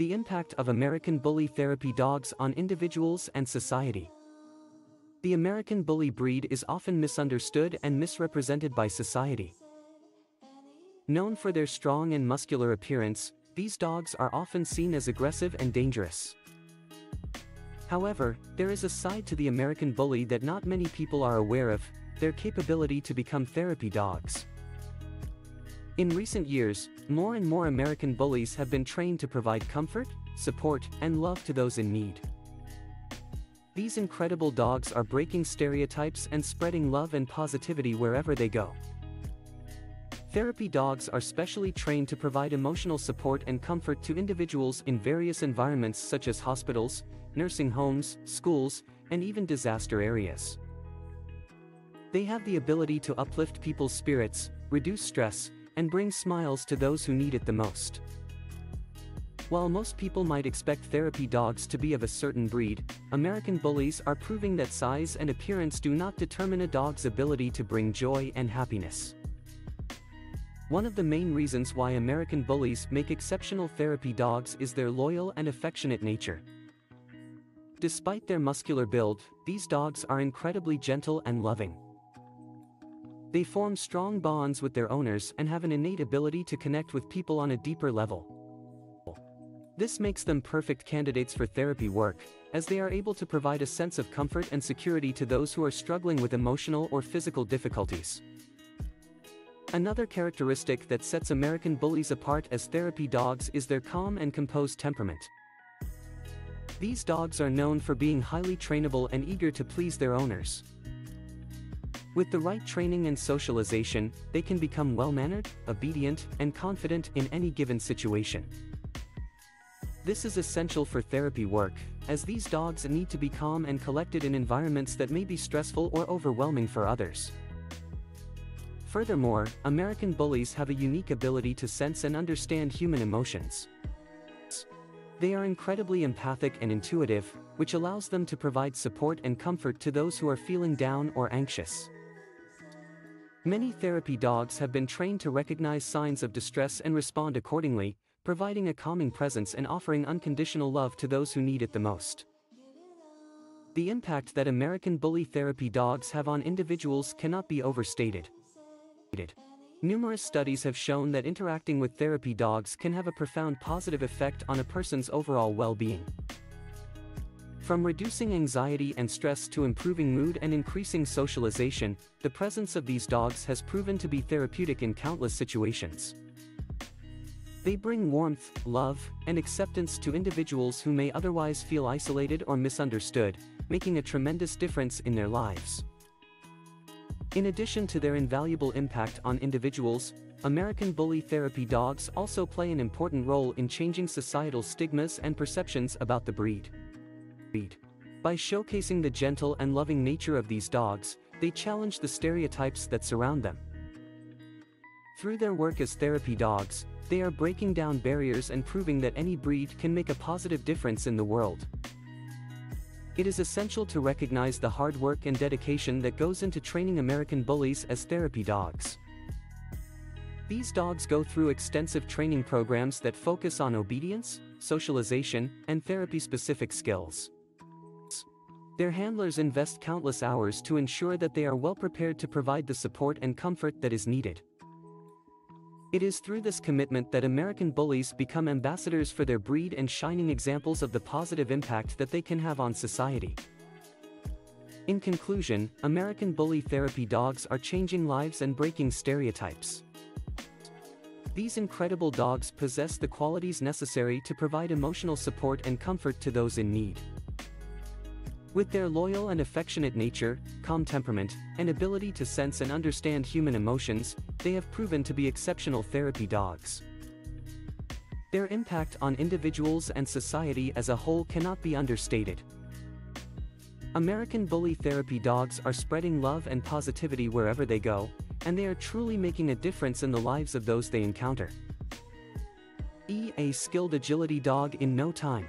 The impact of American Bully Therapy dogs on individuals and society. The American Bully breed is often misunderstood and misrepresented by society. Known for their strong and muscular appearance, these dogs are often seen as aggressive and dangerous. However, there is a side to the American Bully that not many people are aware of, their capability to become therapy dogs. In recent years, more and more American bullies have been trained to provide comfort, support, and love to those in need. These incredible dogs are breaking stereotypes and spreading love and positivity wherever they go. Therapy dogs are specially trained to provide emotional support and comfort to individuals in various environments such as hospitals, nursing homes, schools, and even disaster areas. They have the ability to uplift people's spirits, reduce stress, and bring smiles to those who need it the most. While most people might expect therapy dogs to be of a certain breed, American bullies are proving that size and appearance do not determine a dog's ability to bring joy and happiness. One of the main reasons why American bullies make exceptional therapy dogs is their loyal and affectionate nature. Despite their muscular build, these dogs are incredibly gentle and loving. They form strong bonds with their owners and have an innate ability to connect with people on a deeper level. This makes them perfect candidates for therapy work, as they are able to provide a sense of comfort and security to those who are struggling with emotional or physical difficulties. Another characteristic that sets American bullies apart as therapy dogs is their calm and composed temperament. These dogs are known for being highly trainable and eager to please their owners. With the right training and socialization, they can become well-mannered, obedient, and confident in any given situation. This is essential for therapy work, as these dogs need to be calm and collected in environments that may be stressful or overwhelming for others. Furthermore, American bullies have a unique ability to sense and understand human emotions. They are incredibly empathic and intuitive, which allows them to provide support and comfort to those who are feeling down or anxious. Many therapy dogs have been trained to recognize signs of distress and respond accordingly, providing a calming presence and offering unconditional love to those who need it the most. The impact that American Bully therapy dogs have on individuals cannot be overstated. Numerous studies have shown that interacting with therapy dogs can have a profound positive effect on a person's overall well-being. From reducing anxiety and stress to improving mood and increasing socialization, the presence of these dogs has proven to be therapeutic in countless situations. They bring warmth, love, and acceptance to individuals who may otherwise feel isolated or misunderstood, making a tremendous difference in their lives. In addition to their invaluable impact on individuals, American Bully Therapy dogs also play an important role in changing societal stigmas and perceptions about the breed. By showcasing the gentle and loving nature of these dogs, they challenge the stereotypes that surround them. Through their work as therapy dogs, they are breaking down barriers and proving that any breed can make a positive difference in the world. It is essential to recognize the hard work and dedication that goes into training American bullies as therapy dogs. These dogs go through extensive training programs that focus on obedience, socialization, and therapy-specific skills. Their handlers invest countless hours to ensure that they are well prepared to provide the support and comfort that is needed. It is through this commitment that American bullies become ambassadors for their breed and shining examples of the positive impact that they can have on society. In conclusion, American bully therapy dogs are changing lives and breaking stereotypes. These incredible dogs possess the qualities necessary to provide emotional support and comfort to those in need. With their loyal and affectionate nature, calm temperament, and ability to sense and understand human emotions, they have proven to be exceptional therapy dogs. Their impact on individuals and society as a whole cannot be understated. American Bully Therapy dogs are spreading love and positivity wherever they go, and they are truly making a difference in the lives of those they encounter. E. A skilled agility dog in no time.